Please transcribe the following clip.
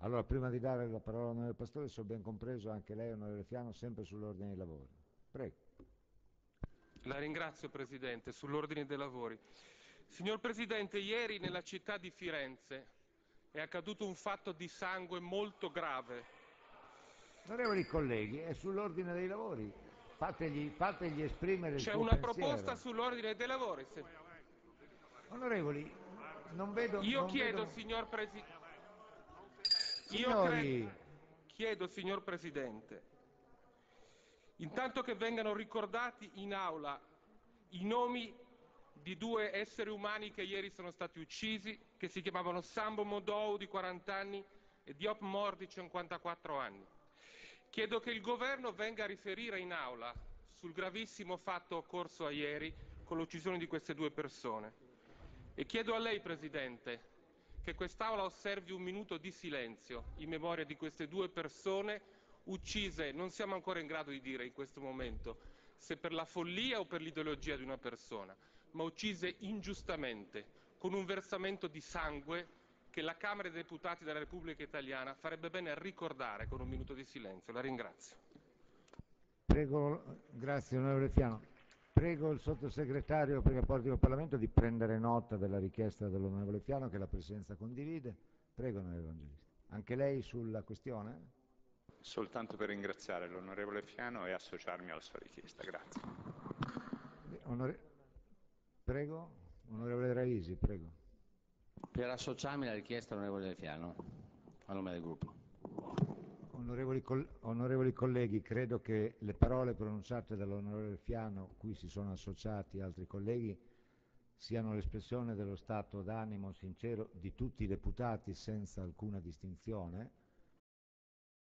Allora, prima di dare la parola all'onorevole Pastore, se ho ben compreso anche lei, onorevole Fiano, sempre sull'ordine dei lavori. Prego. La ringrazio Presidente, sull'ordine dei lavori. Signor Presidente, ieri nella città di Firenze è accaduto un fatto di sangue molto grave. Onorevoli colleghi, è sull'ordine dei lavori. Fategli, fategli esprimere il C'è suo una pensiero. proposta sull'ordine dei lavori. se- Onorevoli, non vedo... Io non chiedo, vedo- signor Presidente. Io Signori, cre- chiedo, signor Presidente, intanto che vengano ricordati in aula i nomi di due esseri umani che ieri sono stati uccisi, che si chiamavano Sambo Modou di 40 anni e Diop Mor di 54 anni. Chiedo che il governo venga a riferire in aula sul gravissimo fatto occorso a ieri con l'uccisione di queste due persone. E chiedo a lei, Presidente, che quest'Aula osservi un minuto di silenzio in memoria di queste due persone uccise, non siamo ancora in grado di dire in questo momento se per la follia o per l'ideologia di una persona, ma uccise ingiustamente, con un versamento di sangue che la Camera dei Deputati della Repubblica Italiana farebbe bene a ricordare con un minuto di silenzio. La ringrazio. prego, grazie onorevole Fiano. Prego il sottosegretario per i rapporti col Parlamento di prendere nota della richiesta dell'onorevole Fiano che la Presidenza condivide. Prego, onorevole Evangelisti. Anche lei sulla questione? Soltanto per ringraziare l'onorevole Fiano e associarmi alla sua richiesta. Grazie. Onore- Prego, onorevole Raisi, prego. Per associarmi alla richiesta onorevole Fiano, a nome del gruppo. Onorevoli, onorevoli colleghi, credo che le parole pronunciate dall'onorevole Fiano, cui si sono associati altri colleghi, siano l'espressione dello stato d'animo sincero di tutti i deputati senza alcuna distinzione